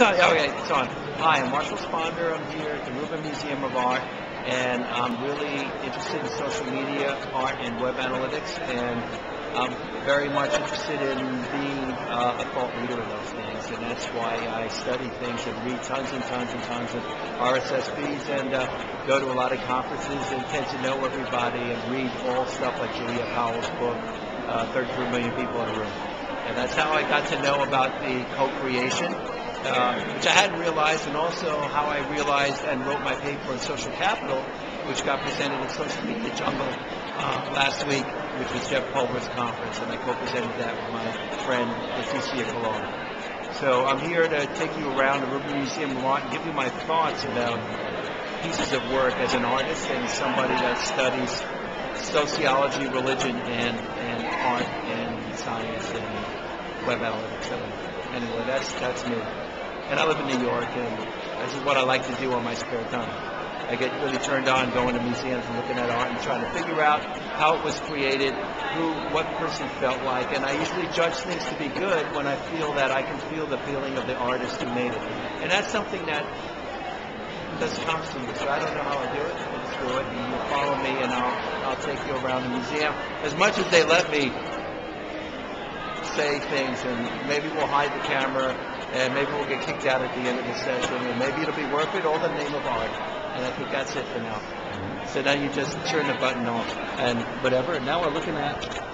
okay, it's on. Hi, I'm Marshall Sponder. I'm here at the Rubin Museum of Art, and I'm really interested in social media, art, and web analytics, and I'm very much interested in being uh, a thought leader in those things, and that's why I study things and read tons and tons and tons of RSS feeds and uh, go to a lot of conferences and tend to know everybody and read all stuff like Juliette Powell's book, uh, 33 Million People in a Room. And that's how I got to know about the co-creation uh, which I hadn't realized, and also how I realized and wrote my paper on social capital, which got presented at Social Media Jungle uh, last week, which was Jeff Pulver's conference, and I co-presented that with my friend Leticia Colon. So I'm here to take you around the Rubin Museum Art and give you my thoughts about pieces of work as an artist and somebody that studies sociology, religion, and, and art and science and web analytics. So anyway, that's that's me and I live in New York, and this is what I like to do on my spare time. I get really turned on going to museums and looking at art and trying to figure out how it was created, who, what person felt like, and I usually judge things to be good when I feel that I can feel the feeling of the artist who made it, and that's something that to me. So I don't know how I do it. I just do it, and you'll follow me, and I'll I'll take you around the museum as much as they let me say things, and maybe we'll hide the camera and maybe we'll get kicked out at the end of the session, and maybe it'll be worth it, all the name of art. And I think that's it for now. So now you just turn the button off and whatever. And now we're looking at